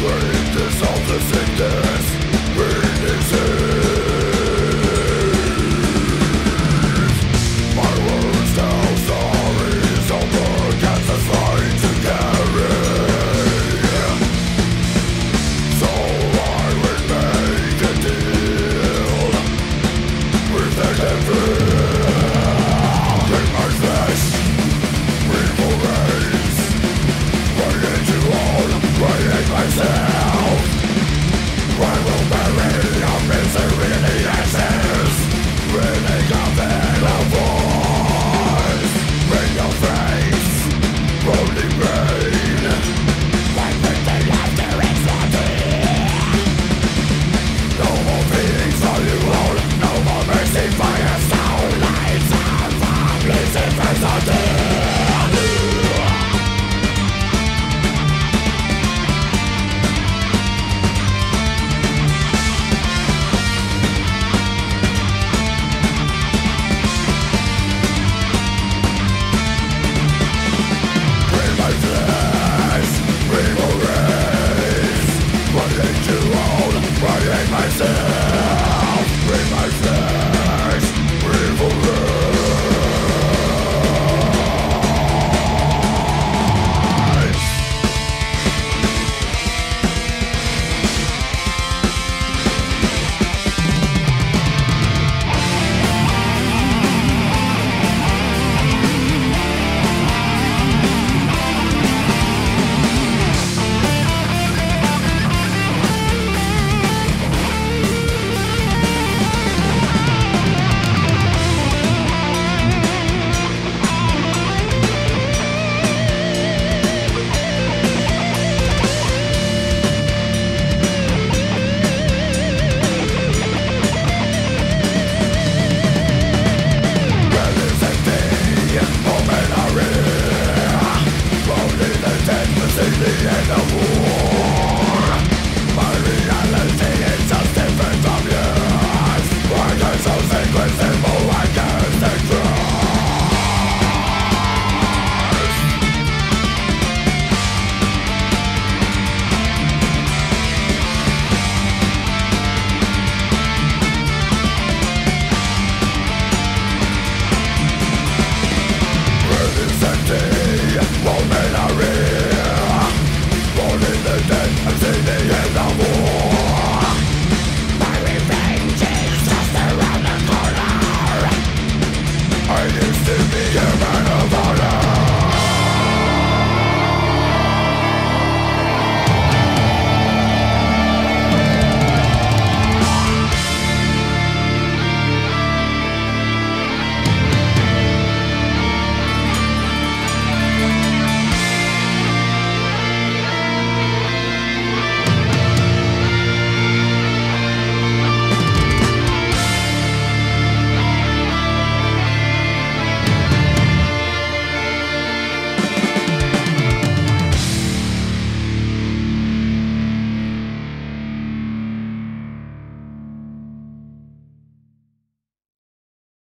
Where is all the sickness? Where is